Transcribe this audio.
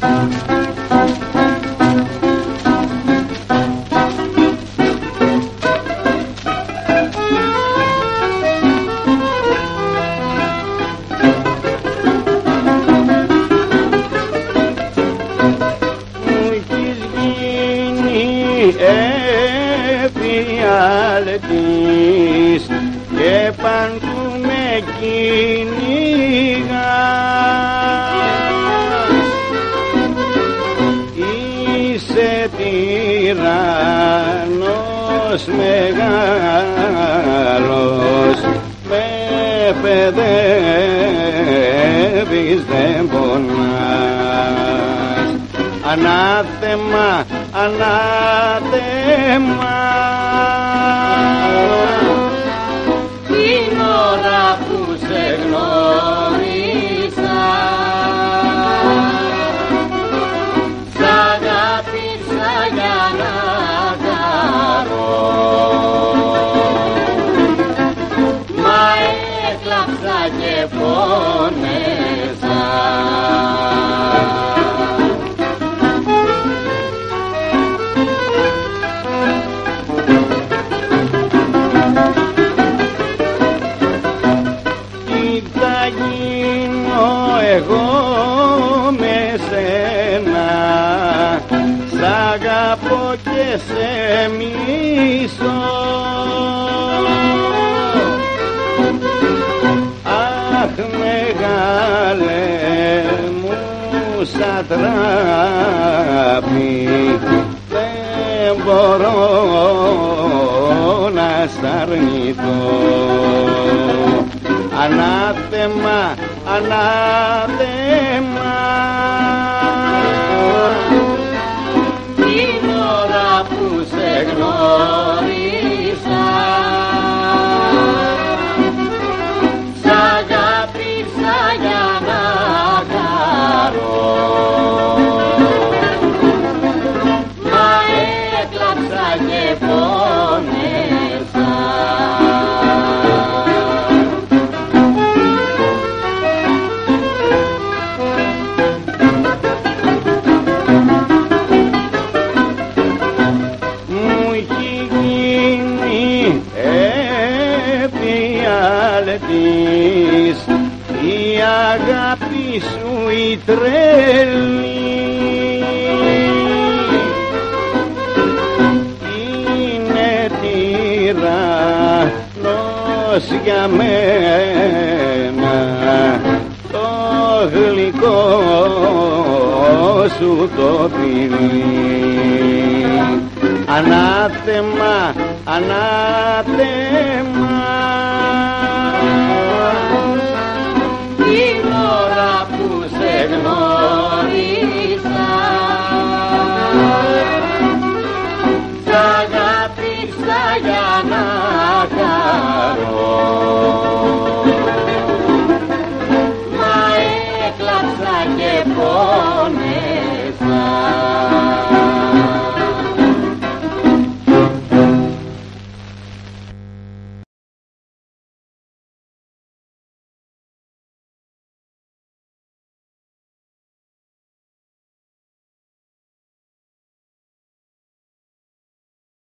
Μου έχεις γίνει εφιάλτης και παντού με κυνηγάς τυράννος μεγάλος με παιδεύεις δεν πονάς. Ανάθεμα, ανάθεμα έκλαψα και πόνεσα Τι θα γίνω εγώ με σένα. Σ' αγαπώ και σε μισώ μεγάλε μου σαν τράπη δεν μπορώ να σ' αρνηθώ. Ανάθεμα, ανάθεμα εφιάλτης η αγάπη σου η τρέλη είναι τυραννός για μένα. Το γλυκό σου το φιλί Ανάθεμα, ανάθεμα γνώρισα Σ' για να χαρώ Μα έκλαψα και πονε.